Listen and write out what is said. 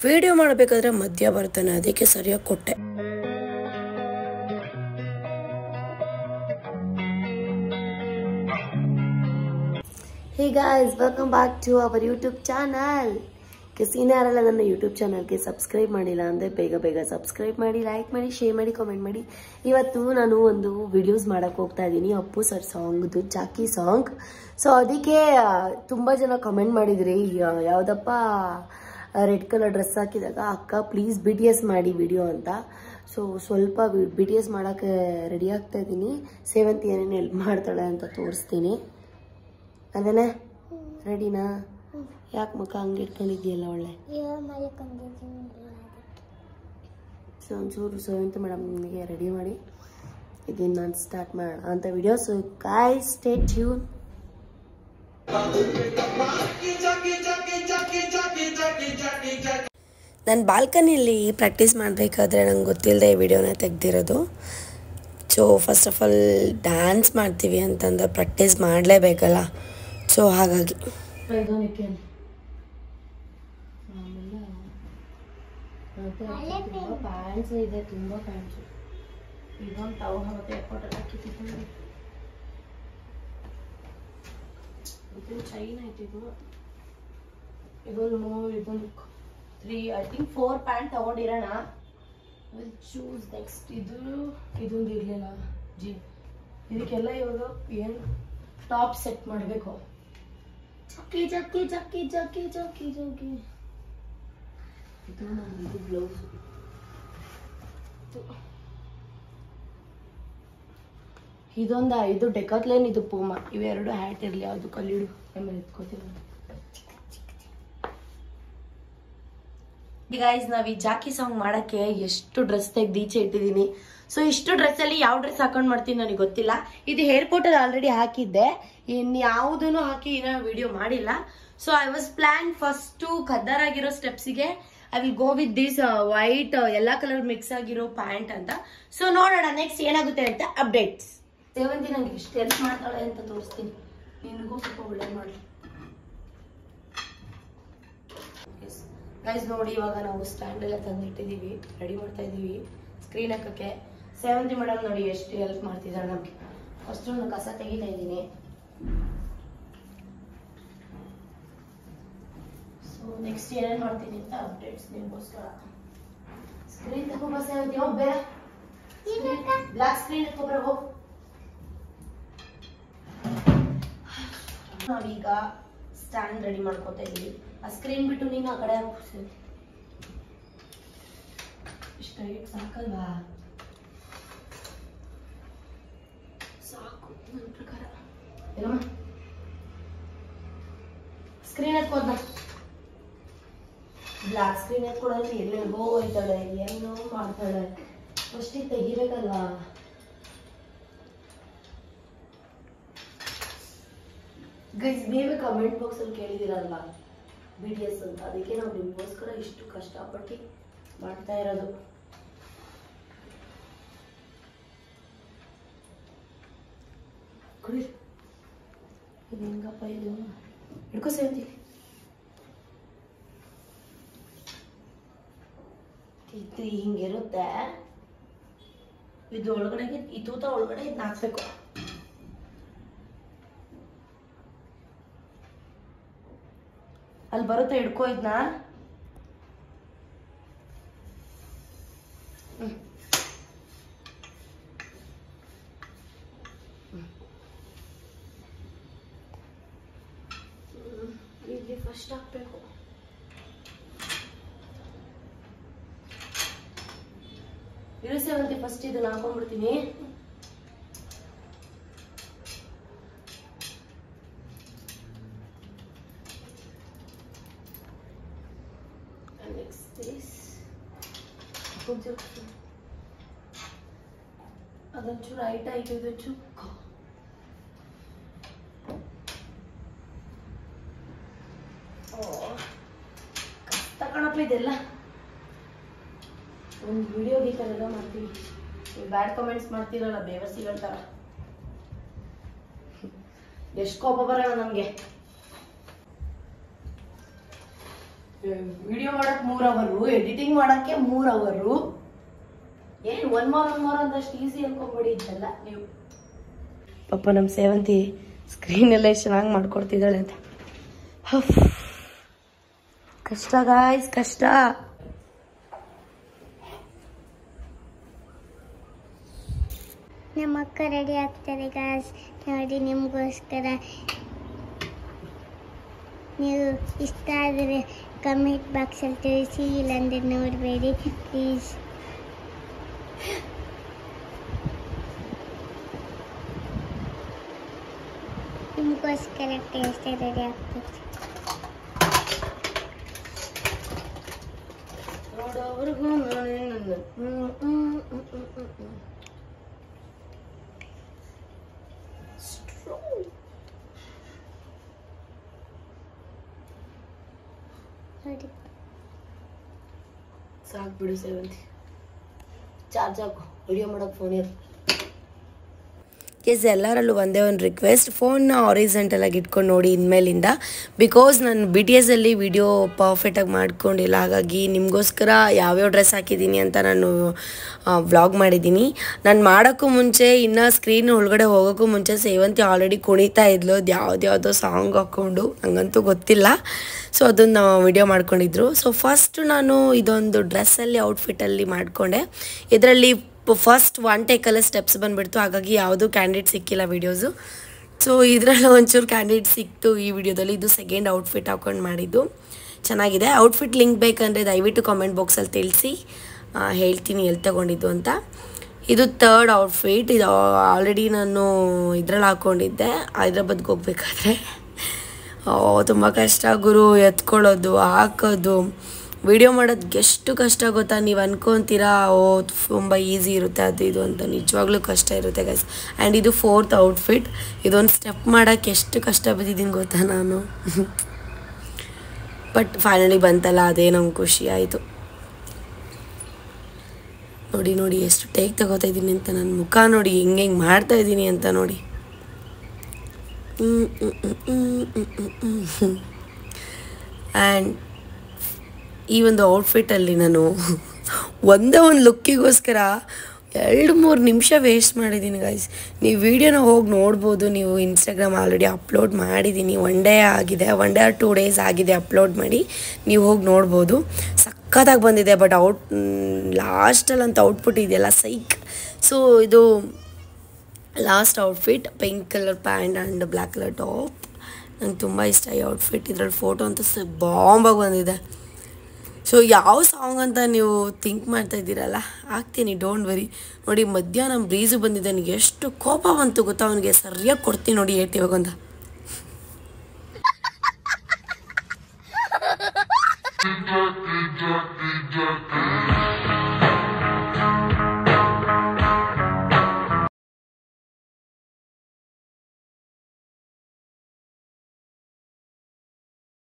Video ಮಾಡಬೇಕಾದ್ರೆ ಮಧ್ಯ ಬರ್ತಾನೆ, ಅದಕ್ಕೆ ಸರಿಯಾಗಿ ಕೊಟ್ಟೆ. Hey guys welcome back to our YouTube channel ಯಾರೆಲ್ಲ ನನ್ನ ಯೂಟ್ಯೂಬ್ ಚಾನಲ್ಗೆ ಸಬ್ಸ್ಕ್ರೈಬ್ ಮಾಡಿಲ್ಲ ಅಂದರೆ ಬೇಗ ಬೇಗ ಸಬ್ಸ್ಕ್ರೈಬ್ ಮಾಡಿ ಲೈಕ್ ಮಾಡಿ ಶೇರ್ ಮಾಡಿ ಕಮೆಂಟ್ ಮಾಡಿ ಇವತ್ತು ನಾನು ಒಂದು ವಿಡಿಯೋಸ್ ಮಾಡೋಕ್ಕೆ ಹೋಗ್ತಾ ಇದ್ದೀನಿ ಅಪ್ಪು ಸರ್ ಸಾಂಗ್ದು ಜಾಕಿ ಸಾಂಗ್ ಸೊ ಅದಕ್ಕೆ ತುಂಬ ಜನ ಕಮೆಂಟ್ ಮಾಡಿದ್ರಿ ಯಾವುದಪ್ಪ ರೆಡ್ ಕಲರ್ ಡ್ರೆಸ್ ಹಾಕಿದಾಗ, ಅಕ್ಕ ಪ್ಲೀಸ್ ಬಿ ಟಿ ಎಸ್ ಮಾಡಿ ವಿಡಿಯೋ ಅಂತ. ಸೊ ಸ್ವಲ್ಪ ಬಿ ಟಿ ಎಸ್ ಮಾಡೋಕ್ಕೆ ರೆಡಿ ಆಗ್ತಾ ಇದ್ದೀನಿ. ಸೇವಂತಿ ಏನೇನು ಹೆಲ್ಪ್ ಮಾಡ್ತಾಳೆ ಅಂತ ತೋರಿಸ್ತೀನಿ. ಅದೇನೆ ರೆಡಿನಾ ಯಾಕೆ ಮುಖ ಹಂಗೆ ಇಟ್ಕೊಂಡಿದ್ಯಲ್ಲ ಒಳ್ಳೆ? ಸೊ ಒಂಚೂರು ಸೇವಂತಿ ಮೇಡಮ್ ನಿಮಗೆ ರೆಡಿ ಮಾಡಿ. ಇದನ್ನು ನಾನು ಸ್ಟಾರ್ಟ್ ಮಾಡೋಣ ಅಂತ ವಿಡಿಯೋ ಸೊ ಕಾಯ್ ಸ್ಟೇ ಟ್ಯೂನ್ ನಾನು ಬಾಲ್ಕನಿಯಲ್ಲಿ ಪ್ರಾಕ್ಟೀಸ್ ಮಾಡಬೇಕಾದ್ರೆ ನಂಗೆ ಗೊತ್ತಿಲ್ಲದೆ ವಿಡಿಯೋನ ತೆಗ್ದಿರೋದು. So first of all dance ಮಾಡ್ತೀವಿ ಅಂತಂದ್ರೆ ಪ್ರಾಕ್ಟೀಸ್ ಮಾಡಲೇಬೇಕಲ್ಲ. ಸೊ ಹಾಗಾಗಿ. ಇದೊಂದು ಹೋಗುತ್ತೆ ಚೈನ್ ಐತೆ ಇದು ಇದೊಂದು ಮೂರು ಇದೊಂದು three I think four pant ತಗೊಂಡಿರೋಣ. Will choose next ಇದು ಇದೊಂದು ಇರಲಿಲ್ಲ ಜಿ. ಇದಕ್ಕೆಲ್ಲ ಇವಾಗ ಏನು ಟಾಪ್ ಸೆಟ್ ಮಾಡಬೇಕು? ಚಕ್ಕಿ ಚಕ್ಕಿ ಚಕ್ಕಿ ಚಕ್ಕಿ ಚಕ್ಕಿ ಚಕ್ಕಿ. ಇದು ನಮ್ದು ಇದು. ಬ್ಲೌಸ್ ಇದೊಂದ ಇದು ಡೆಕಾತ್ಲೇನ್ ಇದು ಪೂಮ. ಇವೆರಡು ಹ್ಯಾಟ್ ಇರಲಿ ಯಾವುದು ಕಲ್ಲಿಡು. ಆಮೇಲೆ ಎತ್ಕೋತೀನಿ. ಗೈಸ್ ನಾವ್ ಈ ಜಾಕಿ ಸಾಂಗ್ ಮಾಡಕ್ಕೆ ಎಷ್ಟು ಡ್ರೆಸ್ ತೆಗ್ದು ಈಚೆ ಇಟ್ಟಿದ್ದೀನಿ ಸೊ ಇಷ್ಟು ಡ್ರೆಸ್ ಅಲ್ಲಿ ಯಾವ ಡ್ರೆಸ್ ಹಾಕೊಂಡ್ ಮಾಡ್ತೀನಿ ನನಗೆ ಗೊತ್ತಿಲ್ಲ. ಇದು ಏರ್ಪೋರ್ಟ್ ಅಲ್ಲಿ ಆಲ್ರೆಡಿ ಹಾಕಿದ್ದೆ. ಇನ್ ಯಾವುದನ್ನು ಹಾಕಿ ಇನ್ನೂ ವಿಡಿಯೋ ಮಾಡಿಲ್ಲ. So I was plan first ಕದ್ದರ್ ಆಗಿರೋ ಸ್ಟೆಪ್ಸಿಗೆ I will go with this white ಎಲ್ಲಾ ಕಲರ್ ಮಿಕ್ಸ್ ಆಗಿರೋ ಪ್ಯಾಂಟ್ ಅಂತ. ಸೊ ನೋಡೋಣ ನೆಕ್ಸ್ಟ್ ಏನಾಗುತ್ತೆ ಅಂತ ಅಪ್ಡೇಟ್ಸ್ ಸೇವಂತಿ ನಂಗೆ ಎಷ್ಟು ಹೆಲ್ಪ್ ಮಾಡ್ತಾಳೆ ಅಂತ ತೋರಿಸ್ತೀನಿ. ನಿನಗೂ ಸ್ವಲ್ಪ ಒಳ್ಳೆ ಮಾಡಲಿ. ಗೈಸ್ ನೋಡಿ, ಇವಾಗ ನಾವು ಸ್ಟ್ಯಾಂಡ್ ಎಲ್ಲ ತಂದಿಟ್ಟಿದೀವಿ ರೆಡಿ ಮಾಡ್ತಾ ಇದೀವಿ ಸ್ಕ್ರೀನ್ ಹಾಕಕ್ಕೆ ಸೇವಂತಿ ಮೇಡಮ್ ನೋಡಿ ಎಷ್ಟು ಹೆಲ್ಪ್ ಮಾಡ್ತಿದ್ದಾರೆ ನಮ್ಗೆ. ಫಸ್ಟ್ ಒಂದು ಕಸ ತೆಗಿತಾ ಇದ್ದೀನಿ. ಸೊ ನೆಕ್ಸ್ಟ್ ಏನೇನು ಮಾಡ್ತೀನಿ ಅಂತ ಅಪ್ಡೇಟ್ಸ್ ನಿಮ್ಗೋಸ್ಕರ. ಸ್ಕ್ರೀನ್ ತಗೊಂಬ ಸೇವಂತಿ, ಹೋಗ್ ಬ್ಲಾಕ್ ಸ್ಕ್ರೀನ್ ತಗೊಂಡ್ರೆ ಹೋಗ್. ನಾವೀಗ ಸ್ಟ್ಯಾಂಡ್ ರೆಡಿ ಮಾಡ್ಕೋತಾ ಇದ್ದೀವಿ ಆ ಸ್ಕ್ರೀನ್ ಬಿಟ್ಟು ನೀನು ಆ ಕಡೆ ಹೈಟ್ ಸಾಕಲ್ವಾ? ಸಾಕು, ನನ್ನ ಪ್ರಕಾರ. ಏನಮ್ಮ? ಸ್ಕ್ರೀನ್ ಎತ್ಕೋದ ಬ್ಲಾಕ್ ಸ್ಕ್ರೀನ್ ಎತ್ಕೊಡೋದ್ರೆ ಎಲ್ಲೆಲ್ಲಿ ಹೋಗ್ತಾಳೆ, ಏನೋ ಮಾಡ್ತಾಳೆ. ಫಸ್ಟ್ ತೆಗಿಬೇಕಲ್ವಾ ಗೈಸ್ ನೀವೇ ಕಮೆಂಟ್ ಬಾಕ್ಸ್ ಅಲ್ಲಿ ಕೇಳಿದಿರಲ್ವಾ ಬಿ ಡಿ ಎಸ್ ಅಂತ. ಅದಕ್ಕೆ ನಾವು ನಿಮಗೋಸ್ಕರ ಇಷ್ಟು ಕಷ್ಟಪಟ್ಟು ಮಾಡ್ತಾ ಇರೋದು. ಕುಡಿ. ಇದು ಹೆಂಗಪ್ಪ ಇದು? ಹಿಡ್ಕೋ ಸೇವಂತಿ. ಇದು ಹಿಂಗಿರುತ್ತೆ. ಇದು ಒಳಗಡೆಗೆ ಈ ತೂತ ಒಳಗಡೆ ಇದನ್ನ ಹಾಕ್ಬೇಕು ಅಲ್ಲಿ ಬರುತ್ತೆ ಹಿಡ್ಕೋ ಇದನ್ನ ಇಲ್ಲಿ ಫಸ್ಟ್ ಹಾಕ್ಬೇಕು. ಇರು ಸೇವಂತಿ ಫಸ್ಟ್ ಇದನ್ನ ಹಾಕೊಂಡ್ಬಿಡ್ತೀನಿ. Next this. ಒಂಚೂರು ಅದೊಂಚೂರು ಹೈಟ್ ಚುಕ್ಕ ಇದೊಂಚೂರು ಇದೆಲ್ಲ. ಒಂದು ವಿಡಿಯೋ ಈ ಥರ ಎಲ್ಲ ಮಾಡ್ತೀವಿ ಬ್ಯಾಡ್ ಕಮೆಂಟ್ಸ್ ಮಾಡ್ತೀರಲ್ಲ, ಬೇವರ್ಸಿಗಳ ಥರ ಎಷ್ಟು ಕೋಪ ಬರೋಣ ನಮಗೆ. ವಿಡಿಯೋ ಮಾಡಕ್ ಮೂರ್ ಅವರು ಎಡಿಟಿಂಗ್ ಮಾಡಕ್ಕೆ ಮೂರ್ ಅವರು. ಏನ್ ಒನ್ ಮೋರ್ ಒನ್ ಮೋರ್ ಅಂದಷ್ಟು ಈಸಿ ಅನ್ಕೊಂಬಿಡಿ ಇದೆಲ್ಲ ನೀವು. ಪಾಪ ನಮ್ಮ ಸೇವಂತಿ ಸ್ಕ್ರೀನ್ ಎಲ್ಲ ಎಷ್ಟು ಚೆನ್ನಾಗಿ ಮಾಡ್ಕೊಡ್ತಿದ್ದಾಳೆ ಅಂತ. ಹಫ್. ಕಷ್ಟ ಗಾಯ್ಸ್ ಕಷ್ಟ. ನಮ್ಮ ಅಕ್ಕ ರೆಡಿ ಆಗ್ತಾರೆ ಗಾಯ್ಸ್ ನೋಡಿ ನಿಮಗೋಸ್ಕರ. ನೀವು ಇಷ್ಟ ಆದರೆ ಕಮೆಂಟ್ ಬಾಕ್ಸಲ್ಲಿ ತಿಳಿಸಿ ಇಲ್ಲಾಂದ್ರೆ ನೋಡಬೇಡಿ ಪ್ಲೀಸ್ ನಿಮಗೋಸ್ಕರ ಟೇಸ್ಟ್ ರೆಡಿ ಆಗ್ತದೆ ನೋಡೋವರೆಗೂ ಸಾಕು ಬಿಡು ಸೇವಂತಿ ಚಾರ್ಜ್ ಹಾಕು ವಿಡಿಯೋ ಮಾಡೋಕೆ ಫೋನ್ ಇರು ಎಸ್ ಎಲ್ಲರಲ್ಲೂ ಒಂದೇ ಒಂದು ರಿಕ್ವೆಸ್ಟ್ ಫೋನ್ನ ಆಗಿ ಇಟ್ಕೊಂಡು ನೋಡಿ ಇನ್ಮೇಲಿಂದ. ಬಿಕಾಸ್ ನಾನು ಬಿ ಟಿ ಎಸಲ್ಲಿ ವಿಡಿಯೋ ಪರ್ಫೆಕ್ಟಾಗಿ ಮಾಡ್ಕೊಂಡಿಲ್ಲ, ಹಾಗಾಗಿ ನಿಮಗೋಸ್ಕರ ಯಾವ್ಯಾವ ಡ್ರೆಸ್ ಹಾಕಿದ್ದೀನಿ ಅಂತ ನಾನು ವ್ಲಾಗ್ ಮಾಡಿದ್ದೀನಿ ನಾನು ಮಾಡೋಕ್ಕೂ ಮುಂಚೆ, ಇನ್ನು ಸ್ಕ್ರೀನ್ ಒಳಗಡೆ ಹೋಗೋಕ್ಕೂ ಮುಂಚೆ ಸೇವಂತಿ ಆಲ್ರೆಡಿ ಕುಣಿತಾ ಇದ್ಲು, ಅದು ಯಾವುದ್ಯಾವುದೋ ಸಾಂಗ್ ಹಾಕ್ಕೊಂಡು ನನಗಂತೂ ಗೊತ್ತಿಲ್ಲ. ಸೊ ಅದನ್ನು ವಿಡಿಯೋ ಮಾಡ್ಕೊಂಡಿದ್ರು. ಸೊ ಫಸ್ಟ್ ನಾನು ಇದೊಂದು ಡ್ರೆಸ್ಸಲ್ಲಿ ಔಟ್ಫಿಟ್ಟಲ್ಲಿ ಮಾಡಿಕೊಂಡೆ. ಇದರಲ್ಲಿ ಫಸ್ಟ್ ಒನ್ ಟೇಕಲ್ಲೇ ಸ್ಟೆಪ್ಸ್ ಬಂದುಬಿಡ್ತು. ಹಾಗಾಗಿ ಯಾವುದೂ ಕ್ಯಾಂಡಿಡೇಟ್ ಸಿಕ್ಕಿಲ್ಲ ವೀಡಿಯೋಸು ಸೊ ಇದರಲ್ಲಿ ಒಂಚೂರು ಕ್ಯಾಂಡಿಡೇಟ್ ಸಿಕ್ತು ಈ ವಿಡಿಯೋದಲ್ಲಿ ಇದು ಸೆಕೆಂಡ್ ಔಟ್ಫಿಟ್ ಹಾಕೊಂಡು ಮಾಡಿದ್ದು. ಚೆನ್ನಾಗಿದೆ. ಔಟ್ಫಿಟ್ ಲಿಂಕ್ ಬೇಕಂದರೆ ದಯವಿಟ್ಟು ಕಾಮೆಂಟ್ ಬಾಕ್ಸಲ್ಲಿ ತಿಳಿಸಿ. ಹೇಳ್ತೀನಿ ಎಲ್ಲಿ ತಗೊಂಡಿದ್ದು ಅಂತ. ಇದು ತರ್ಡ್ ಔಟ್ಫಿಟ್ ಇದು ಆಲ್ರೆಡಿ ನಾನು ಇದ್ರಲ್ಲಿ ಹಾಕ್ಕೊಂಡಿದ್ದೆ ಹೈದ್ರಾಬಾದ್ಗೆ ಹೋಗ್ಬೇಕಾದ್ರೆ. ತುಂಬ ಕಷ್ಟ ಗುರು. ಎತ್ಕೊಳ್ಳೋದು, ಹಾಕೋದು. ವಿಡಿಯೋ ಮಾಡೋದು ಎಷ್ಟು ಕಷ್ಟ ಗೊತ್ತಾ? ನೀವು ಅನ್ಕೊತೀರಾ, ಓ, ತುಂಬ ಈಸಿ ಇರುತ್ತೆ, ಅದು ಇದು ಅಂತ. ನಿಜವಾಗ್ಲೂ ಕಷ್ಟ ಇರುತ್ತೆ ಗೈಸ್ ಆ್ಯಂಡ್ ಇದು ಫೋರ್ತ್ ಔಟ್ಫಿಟ್ ಇದೊಂದು ಸ್ಟೆಪ್ ಮಾಡೋಕ್ಕೆ ಎಷ್ಟು ಕಷ್ಟ ಬಿದ್ದಿದ್ದೀನಿ ಗೊತ್ತಾ ನಾನು? ಬಟ್ ಫೈನಲಿ ಬಂತಲ್ಲ, ಅದೇ ನಮ್ಗೆ ಖುಷಿ ಆಯಿತು. ನೋಡಿ ನೋಡಿ, ಎಷ್ಟು ಟೇಕ್ ತಗೋತಾ ಇದ್ದೀನಿ ಅಂತ ನನ್ನ ಮುಖ ನೋಡಿ, ಹೆಂಗೆ ಹೆಂಗೆ ಮಾಡ್ತಾ ಇದ್ದೀನಿ ಅಂತ ನೋಡಿ. ಆ್ಯಂಡ್ ಈ ಒಂದು ಔಟ್ಫಿಟ್ಟಲ್ಲಿ ನಾನು ಒಂದೇ ಒಂದು ಲುಕ್ಕಿಗೋಸ್ಕರ ಎರಡು ಮೂರು ನಿಮಿಷ ವೇಸ್ಟ್ ಮಾಡಿದ್ದೀನಿ ಗೈಸ್ ನೀವು ವೀಡಿಯೋನ ಹೋಗಿ ನೋಡ್ಬೋದು, ನೀವು ಇನ್ಸ್ಟಾಗ್ರಾಮ್ ಆಲ್ರೆಡಿ ಅಪ್ಲೋಡ್ ಮಾಡಿದ್ದೀನಿ ಒನ್ ಡೇ ಆಗಿದೆ one day or two days ಆಗಿದೆ ಅಪ್ಲೋಡ್ ಮಾಡಿ ನೀವು ಹೋಗಿ ನೋಡ್ಬೋದು. ಸಖತ್ತಾಗಿ ಬಂದಿದೆ ಬಟ್ ಔಟ್ ಲಾಸ್ಟಲ್ಲಿ ಅಂತ ಔಟ್ಪುಟ್ ಇದೆಯಲ್ಲ ಸೈಕ್ ಸೊ ಇದು last outfit pink colour pant and black colour top ನಂಗೆ ತುಂಬ ಇಷ್ಟ ಈ ಔಟ್ಫಿಟ್ ಇದ್ರಲ್ಲಿ ಫೋಟೋ ಅಂತೂ ಬಾಂಬಾಗಿ ಬಂದಿದೆ. ಸೊ ಯಾವ ಸಾಂಗ್ ಅಂತ ನೀವು ಥಿಂಕ್ ಮಾಡ್ತಾ ಇದ್ದೀರಲ್ಲ? ಹಾಕ್ತೀನಿ ಡೋಂಟ್ ವರಿ ನೋಡಿ, ಮಧ್ಯಾಹ್ನ ಬ್ರೀಸು ಬಂದಿದೆ ನನಗೆ ಎಷ್ಟು ಕೋಪ ಬಂತು ಗೊತ್ತಾ? ಅವನಿಗೆ ಸರಿಯಾಗಿ ಕೊಡ್ತೀನಿ ನೋಡಿ ಏಟ್ ಇವಾಗ ಅಂತ.